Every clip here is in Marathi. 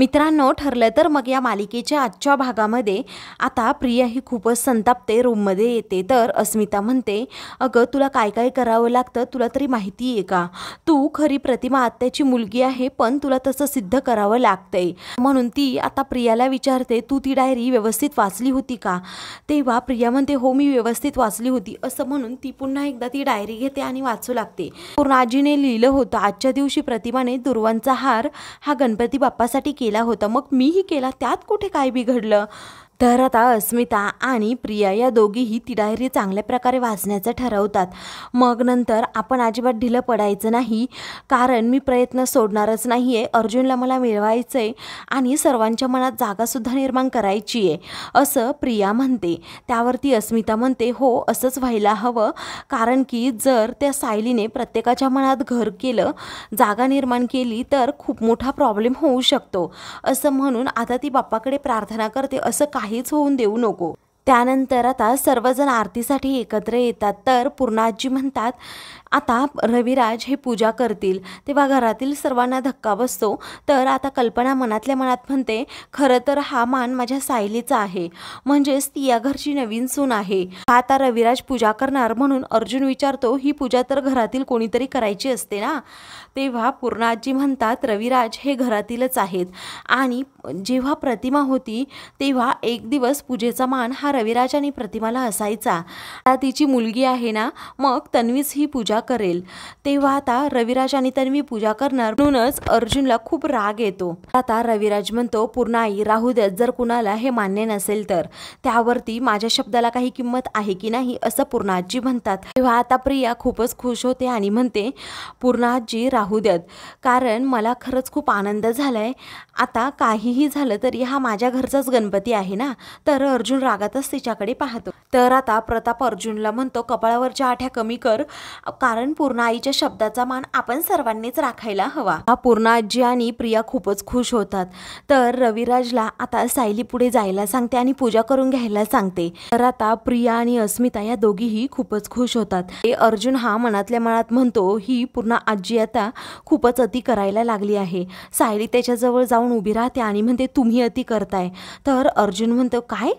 मित्रांनो ठरलं तर मग या मालिकेच्या आजच्या भागामध्ये आता प्रिया ही खूपच संतापते रूममध्ये येते. तर अस्मिता म्हणते अगं तुला काय काय करावं लागतं? तुला तरी माहिती आहे का? तू खरी प्रतिमा आत्याची मुलगी आहे पण तुला तसं सिद्ध करावं लागतंय. म्हणून ती आता प्रियाला विचारते तू ती डायरी व्यवस्थित वाचली होती का? तेव्हा प्रिया म्हणते हो मी व्यवस्थित वाचली होती. असं म्हणून ती पुन्हा एकदा ती डायरी घेते आणि वाचू लागते. पूर्ण आजीने लिहिलं होतं आजच्या दिवशी प्रतिमाने दुर्वांचा हार हा गणपती बाप्पासाठी केला होता. मग मीही केला. त्यात कुठे काय बिघडलं? तर आता अस्मिता आणि प्रिया या दोघीही ती डायरी चांगल्या प्रकारे वाचण्याचं ठरवतात. मग नंतर आपण अजिबात ढिलं पडायचं नाही कारण मी प्रयत्न सोडणारच नाही आहे अर्जुनला मला मिळवायचं आहे आणि सर्वांच्या मनात जागासुद्धा निर्माण करायची आहे असं प्रिया म्हणते. त्यावरती अस्मिता म्हणते हो असंच व्हायला हवं. कारण की जर त्या सायलीने प्रत्येकाच्या मनात घर केलं जागा निर्माण केली तर खूप मोठा प्रॉब्लेम होऊ शकतो. असं म्हणून आता ती बाप्पाकडे प्रार्थना करते असं काही काहीच होऊन देऊ नको त्यानंतर आता सर्वजण आरतीसाठी एकत्र येतात. तर पूर्णाजी म्हणतात आता रविराज हे पूजा करतील. तेव्हा घरातील सर्वांना धक्का बसतो. तर आता कल्पना मनातल्या मनात म्हणते खरं तर हा मान माझ्या सायलीचा आहे. म्हणजेच ती या घरची नवीन सून आहे. आता रविराज पूजा करणार म्हणून अर्जुन विचारतो ही पूजा तर घरातील कोणीतरी करायची असते ना? तेव्हा पूर्णाजी म्हणतात रविराज हे घरातीलच आहेत. आणि जेव्हा प्रतिमा होती तेव्हा एक दिवस पूजेचा मान हा रविराज आणि प्रतिमाला असायचा आता तिची मुलगी आहे ना मग तन्वीच ही पूजा करेल. तेव्हा आता रविराज आणि तन्वी पूजा करणार म्हणूनच अर्जुनला खूप राग येतो. आता रविराज म्हणतो पूर्ण आई राहू द्यात जर कुणाला हे मान्य नसेल तर. त्यावरती माझ्या शब्दाला काही किंमत आहे की नाही असं पूर्णाजी म्हणतात. तेव्हा आता प्रिया खूपच खुश होते आणि म्हणते पूर्णाजी राहू द्यात. कारण मला खरंच खूप आनंद झालाय. आता काहीही झालं तरी हा माझ्या घरचाच गणपती आहे ना. तर अर्जुन रागातच तिच्याकडे पाहतो. तर आता प्रताप अर्जुनला म्हणतो कपाळावरच्या आठ्या कमी कर कारण पूर्ण आईच्या शब्दाचा मान आपण सर्वांनीच राखायला हवा. हा पूर्ण आजी आणि प्रिया खूपच खुश होतात. तर रविराजला आता सायली पुढे जायला सांगते आणि पूजा करून घ्यायला सांगते. तर आता प्रिया आणि अस्मिता या दोघीही खूपच खुश होतात. हे अर्जुन हा मनातल्या मनात म्हणतो ही पूर्ण आजी आता खूपच अति करायला लागली आहे. सायली त्याच्याजवळ जाऊन उभी राहते आणि म्हणते तुम्ही अति करताय. तर अर्जुन म्हणतो काय?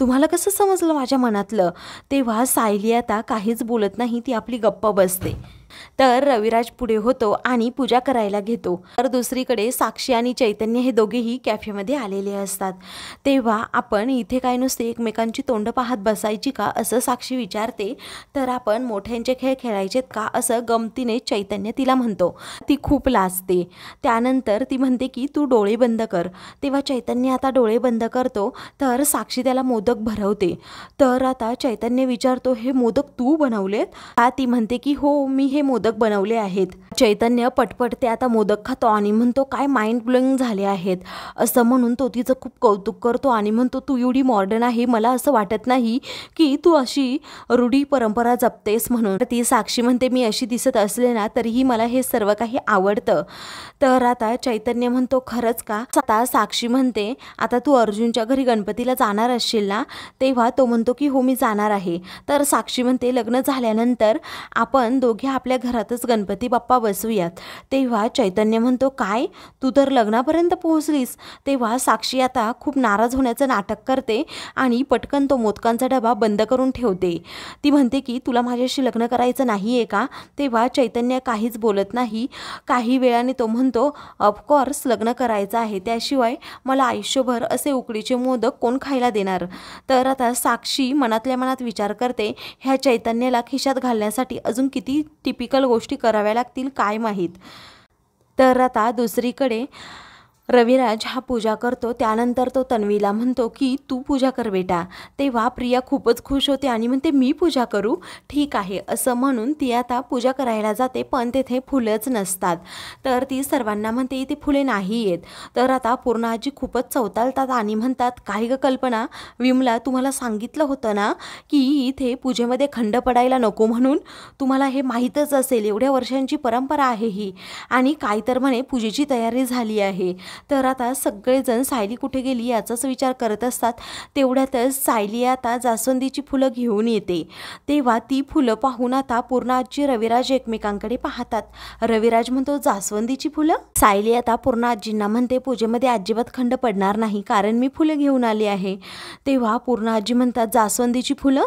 तुम्हाला कसं समजलं माझ्या मनातलं? तेव्हा सायली आता काहीच बोलत नाही ती आपली गप्प बसते. तर रविराज पुढे होतो आणि पूजा करायला घेतो. तर दुसरीकडे साक्षी आणि चैतन्य हे दोघेही कॅफेमध्ये आलेले असतात. तेव्हा आपण इथे काय नुसते एकमेकांची तोंड पाहत बसायची का असं साक्षी विचारते तर आपण मोठ्यांचे खेळ खेळायचेत का असं गमतीने चैतन्य तिला म्हणतो. ती खूप लाजते. त्यानंतर ती म्हणते की तू डोळे बंद कर. तेव्हा चैतन्य आता डोळे बंद करतो तर साक्षी त्याला मोदक भरवते. तर आता चैतन्य विचारतो हे मोदक तू बनवलेत? हा ती म्हणते की हो मी हे मोदक बनवले आहेत. चैतन्य पटपट ते आता मोदक खातो आणि म्हणतो काय माइंड ब्लोईंग झाले आहेत. असं म्हणून तो तिचं खूप कौतुक करतो आणि म्हणतो तू एवढी मॉडर्न आहे मला असं वाटत नाही की तू अशी रूढी परंपरा जपतेस म्हणून. ती साक्षी म्हणते मी अशी दिसत असले ना तरीही मला हे सर्व काही आवडतं. तर आता चैतन्य म्हणतो खरंच का? आता साक्षी म्हणते आता तू अर्जुनच्या घरी गणपतीला जाणार असशील ना तेव्हा तो म्हणतो की हो मी जाणार आहे. तर साक्षी म्हणते लग्न झाल्यानंतर आपण दोघे आपल्या आपल्या घरातच गणपती बाप्पा बसवूयात. तेव्हा चैतन्य म्हणतो काय? तू तर लग्नापर्यंत पोहोचलीस. तेव्हा साक्षी आता खूप नाराज होण्याचं नाटक करते आणि पटकन तो मोदकांचा डबा बंद करून ठेवते. ती म्हणते की तुला माझ्याशी लग्न करायचं नाही आहे का? तेव्हा चैतन्य काहीच बोलत नाही. काही वेळाने तो म्हणतो ऑफकोर्स लग्न करायचं आहे. त्याशिवाय मला आयुष्यभर असे उकडीचे मोदक कोण खायला देणार? तर आता साक्षी मनातल्या मनात विचार करते ह्या चैतन्याला खिशात घालण्यासाठी अजून किती टिप टिपिकल गोष्टी कराव्या लागतील काय माहीत? तर आता दुसरीकडे रविराज हा पूजा करतो त्यानंतर तो तन्वीला म्हणतो की तू पूजा कर बेटा. तेव्हा प्रिया खूपच खुश होते आणि म्हणते मी पूजा करू? ठीक आहे. असं म्हणून ती आता पूजा करायला जाते पण तेथे फुलंच नसतात. तर ती सर्वांना म्हणते इथे फुले नाही आहेत तर आता पूर्ण आजी खूपच चवतालतात आणि म्हणतात काही ग कल्पना विमला तुम्हाला सांगितलं होतं ना की इथे पूजेमध्ये खंड पडायला नको म्हणून? तुम्हाला हे माहीतच असेल एवढ्या वर्षांची परंपरा आहे ही. आणि काय तर म्हणे पूजेची तयारी झाली आहे. तर आता सगळेजण सायली कुठे गेली याचाच विचार करत असतात. तेवढ्यातच सायली आता जास्वंदीची फुलं घेऊन येते. तेव्हा ती फुलं पाहून आता पूर्ण आजी रविराज एकमेकांकडे पाहतात. रविराज म्हणतो जास्वंदीची फुलं? सायली आता पूर्ण आजींना म्हणते पूजेमध्ये अजिबात खंड पडणार नाही कारण मी फुलं घेऊन आली आहे. तेव्हा पूर्ण आजी म्हणतात जास्वंदीची फुलं?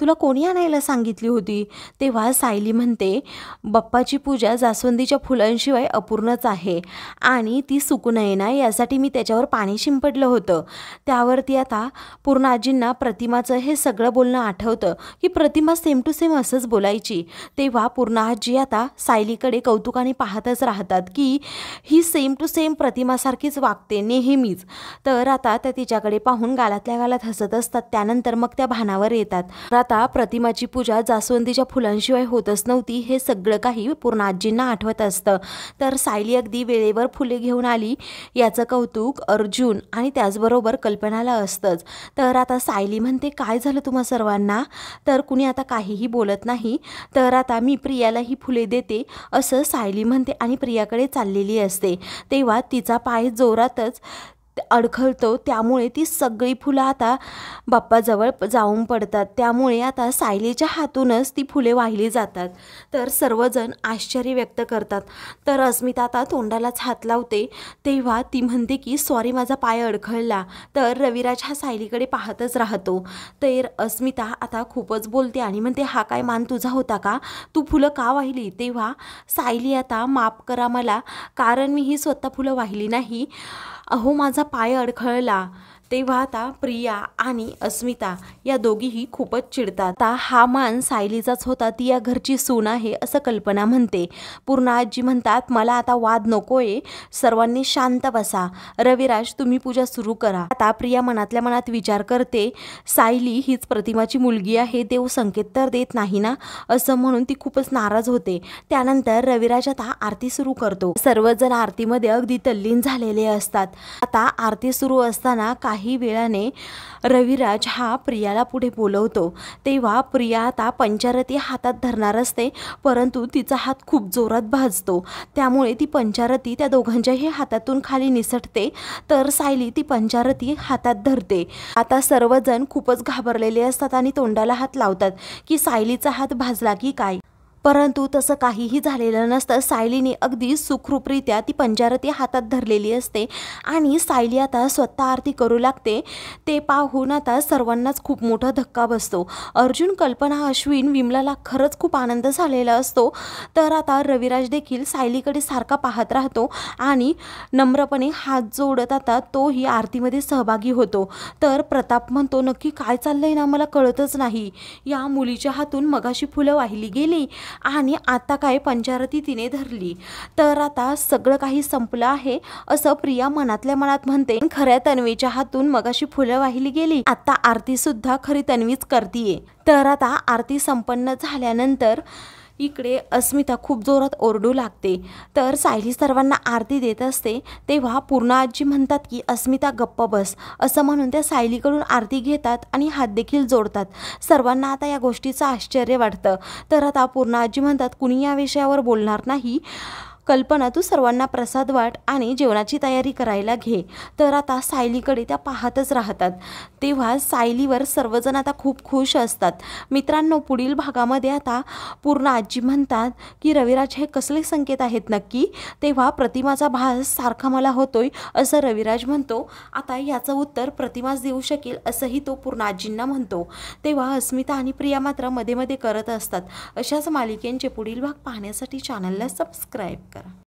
तुला कोणी आणायला सांगितली होती? तेव्हा सायली म्हणते बाप्पाची पूजा जास्वंदीच्या फुलांशिवाय अपूर्णच आहे आणि ती सुकू नये. ना यासाठी मी त्याच्यावर पाणी शिंपडलं होतं. त्यावरती आता पूर्ण आजींना प्रतिमाचं हे सगळं बोलणं आठवतं की प्रतिमा सेम टू सेम असंच बोलायची. तेव्हा पूर्ण आजी आता सायलीकडे कौतुकाने पाहतच राहतात की ही सेम टू सेम प्रतिमासारखीच वागते नेहमीच. तर आता त्या तिच्याकडे पाहून गालातल्या गालात हसत असतात. त्यानंतर मग त्या भानावर येतात. आता प्रतिमाची पूजा जास्वंदीच्या फुलांशिवाय होतच नव्हती हे सगळं काही पूर्ण आजींना आठवत असतं. तर सायली अगदी वेळेवर फुले घेऊन आली. याचं कौतुक अर्जुन आणि त्याचबरोबर कल्पनाला असतंच. तर आता सायली म्हणते काय झालं तुम्हा सर्वांना? तर कुणी आता काहीही बोलत नाही. तर आता मी प्रियाला ही फुले देते असं सायली म्हणते आणि प्रियाकडे चाललेली असते. तेव्हा तिचा पाय जोरातच अडखळतो त्यामुळे ती सगळी फुलं आता बाप्पाजवळ जाऊन पडतात. त्यामुळे आता सायलीच्या हातूनच ती फुले वाहिली जातात. तर सर्वजण आश्चर्य व्यक्त करतात. तर अस्मिता आता तोंडालाच हात लावते. तेव्हा ती म्हणते की सॉरी माझा पाय अडखळला. तर रविराज हा सायलीकडे पाहतच राहतो. तर अस्मिता आता खूपच बोलते आणि म्हणते हा काय मान तुझा होता का? तू फुलं का वाहिली? तेव्हा सायली आता माफ करा मला. कारण मी ही स्वतः फुलं वाहिली नाही. अहो माझा पाय अडखळला. तेव्हा आता प्रिया आणि अस्मिता या दोघीही खूपच चिडतात. आता हा मान सायलीचाच होता ती या घरची सून आहे असं कल्पना म्हणते. पूर्ण आजी म्हणतात मला आता वाद नकोय सर्वांनी शांत बसा. रविराज तुम्ही पूजा सुरू करा. आता प्रिया मनातल्या मनात विचार करते सायली हीच प्रतिमाची मुलगी आहे देव संकेत तर देत नाही ना? असं म्हणून ती खूपच नाराज होते. त्यानंतर रविराज आता आरती सुरू करतो. सर्वजण आरतीमध्ये अगदी तल्लीन झालेले असतात. आता आरती सुरू असताना काही काही वेळाने रविराज हा प्रियाला पुढे बोलवतो. तेव्हा प्रिया आता पंचारती हातात धरणार असते परंतु तिचा हात खूप जोरात भाजतो. त्यामुळे ती पंचारती त्या दोघांच्याही हातातून खाली निसटते तर सायली ती पंचारती हातात धरते. आता सर्वजण खूपच घाबरलेले असतात आणि तोंडाला हात लावतात की सायलीचा हात भाजला की काय? परंतु तसं काहीही झालेलं नसतं. सायलीने अगदी सुखरूपरित्या ती पंजारती हातात धरलेली असते आणि सायली आता स्वतः आरती करू लागते. ते पाहून आता सर्वांनाच खूप मोठा धक्का बसतो. अर्जुन कल्पना अश्विन विमलाला खरंच खूप आनंद झालेला असतो. तर आता रविराज देखील सायलीकडे सारखा पाहत राहतो आणि नम्रपणे हात जोडत आता तोही आरतीमध्ये सहभागी होतो. तर प्रताप म्हणतो नक्की काय चाललंय ना? मला कळतच नाही. या मुलीच्या हातून मगाशी फुलं वाहिली गेली. आणि आता काय पंचारती तिने धरली. तर आता सगळं काही संपलं आहे असं प्रिया मनातल्या मनात म्हणते. खऱ्या तन्वीच्या हातून मगाशी फुलं वाहिली गेली. आता आरती सुद्धा खरी तन्वीच करतीये. तर आता आरती संपन्न झाल्यानंतर इकडे अस्मिता खूप जोरात ओरडू लागते. तर सायली सर्वांना आरती देत असते. तेव्हा पूर्ण आजी म्हणतात की अस्मिता गप्प बस. असं म्हणून त्या सायलीकडून आरती घेतात आणि हात देखील जोडतात. सर्वांना आता या गोष्टीचं आश्चर्य वाटतं. तर आता पूर्ण आजी म्हणतात कुणी या विषयावर बोलणार नाही? कल्पना तू सर्वांना प्रसाद वाट आणि जेवणाची तयारी करायला घे. तर आता सायलीकडे त्या पाहतच राहतात. तेव्हा सायलीवर सर्वजण आता खूप खुश असतात. मित्रांनो पुढील भागामध्ये आता पूर्ण आजी म्हणतात की रविराज हे कसले संकेत आहेत नक्की? तेव्हा प्रतिमाचा भास सारखा मला होतोय असं रविराज म्हणतो. आता याचं उत्तर प्रतिमाच देऊ शकेल असंही तो पूर्ण आजींना म्हणतो. तेव्हा अस्मिता आणि प्रिया मात्रमध्ये मध्ये करत असतात. अशाच मालिकेंचे पुढील भाग पाहण्यासाठी चॅनलला सबस्क्राईब करा